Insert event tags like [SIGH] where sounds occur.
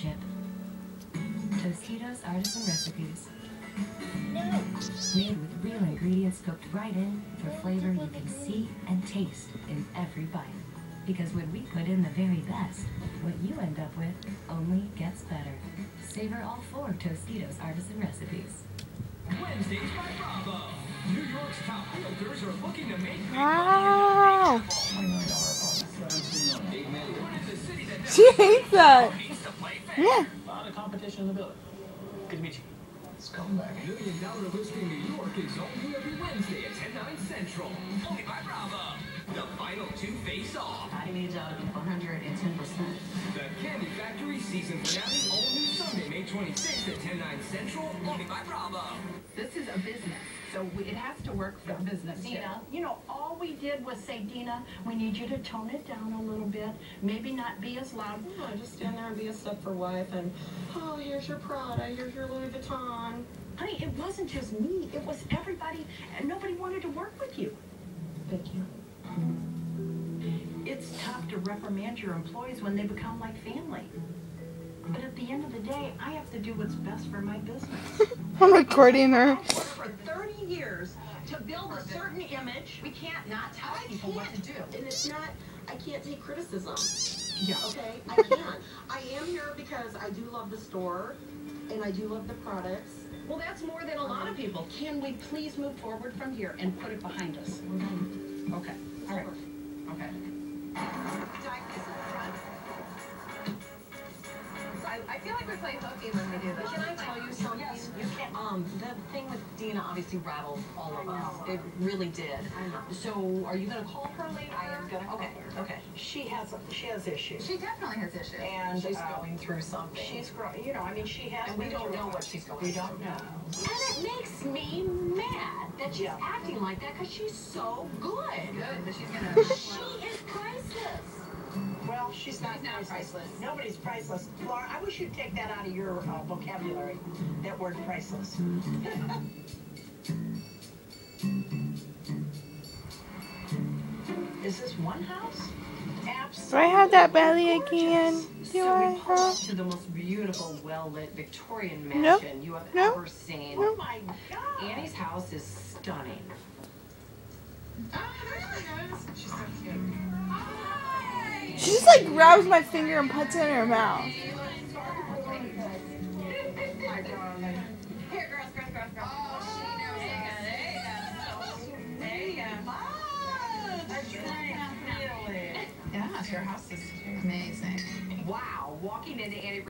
chip. Tostitos Artisan Recipes. Made with real ingredients cooked right in for flavor you can see and taste in every bite. Because when we put in the very best, what you end up with only gets better. Savor all four Tostitos Artisan Recipes. Wednesdays by Bravo. New York's top realtors are looking to make big Wow. money in the Big million. What is the city that She hates that. Yeah. A lot of competition in the building. Good to meet you. Let's go back. Million Dollar Listing in New York is only every Wednesday at 10, 9 central. Only by Bravo. The final two face off. I made uh, 110%. The Candy Factory season finale all new Sunday, May 26th at 10, 9 central. Only by Bravo. This is a business, so we- it has to work for business. Dina, you know, all we did was say, Dina, we need you to tone it down a little bit, maybe not be as loud. No, just stand there and be a stepford wife and, oh, here's your Prada, here's your Louis Vuitton. Honey, it wasn't just me, it was everybody, and nobody wanted to work with you. Thank you. It's tough to reprimand your employees when they become like family. But at the end of the day, I have to do what's best for my business. [LAUGHS] I'm recording her. For 30 years to build a certain image. We can't not tell people what to do. And it's not, I can't take criticism, Yeah. okay? I [LAUGHS] can't. I am here because I do love the store and I do love the products. Well, that's more than a lot of people. Can we please move forward from here and put it behind us? We're. Okay, all right, okay. Play hooky when we do this. Can I tell you something? Yes, you can. Um, the thing with Dina obviously rattled all of us. It really did. So are you gonna call her later? I am gonna call Okay, her. okay. She has, she has issues. She definitely has issues. And She's uh, going through something. she's, growing, you know, I mean, she has. And we don't know what she's going through. We don't know. And it makes me mad that she's Yeah. acting like that because she's so good. Good, but she's gonna. She [LAUGHS] she's not priceless. priceless. Nobody's priceless. Laura, I wish you'd take that out of your uh, vocabulary, that word priceless. [LAUGHS] Is this one house? Absolutely. Do I have that belly again? Do So I we pull up have? to the most beautiful, well-lit Victorian Nope. mansion you have Nope. ever seen. Oh my God. Annie's house is stunning. Oh, She just like grabs my finger and puts it in her mouth. Here, girls, girls, girls, girls. Oh, she knows it. There you go. There you go. Yeah, your house is Amazing. Wow, walking into Annie